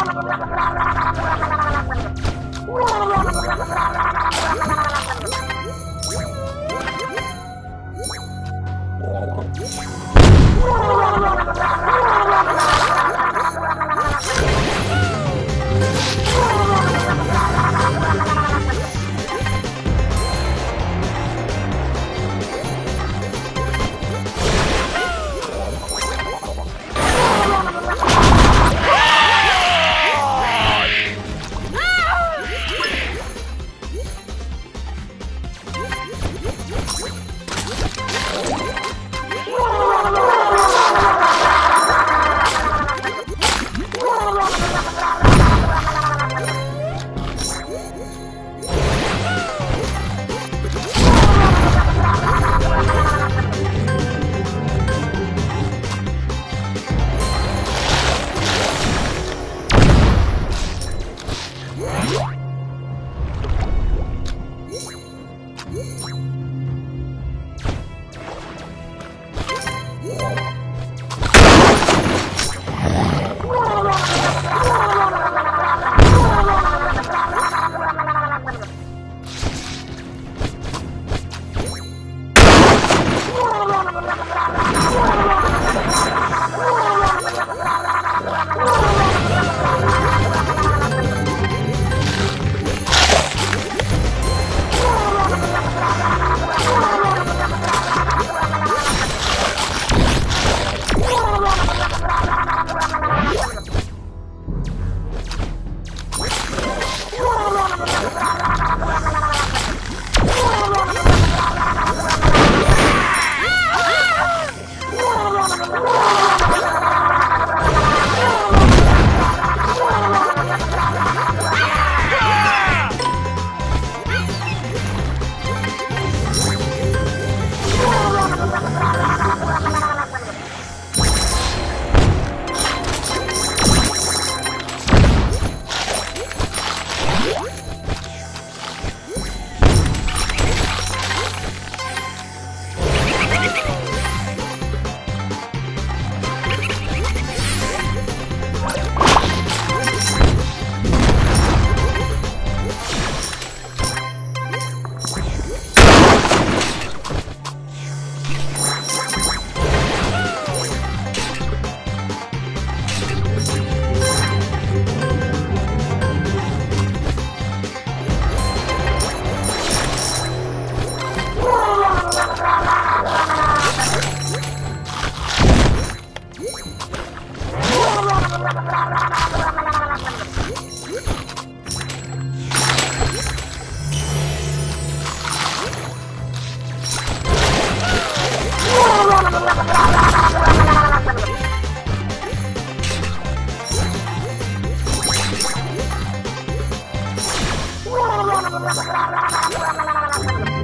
Wah, wah, wah, Thank you.